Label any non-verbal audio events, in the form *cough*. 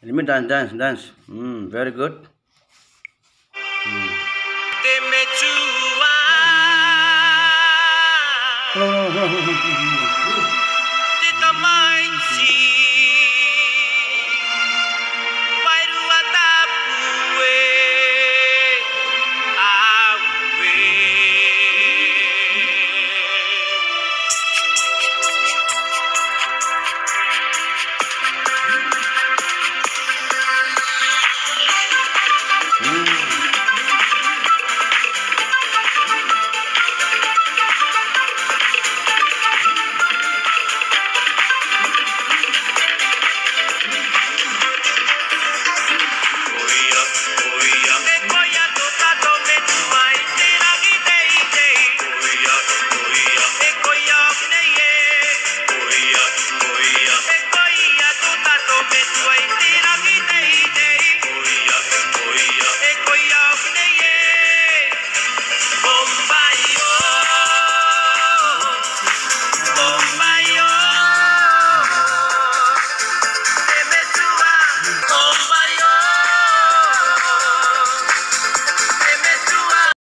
Let me dance, dance, dance. Mm, very good. *laughs* Oh.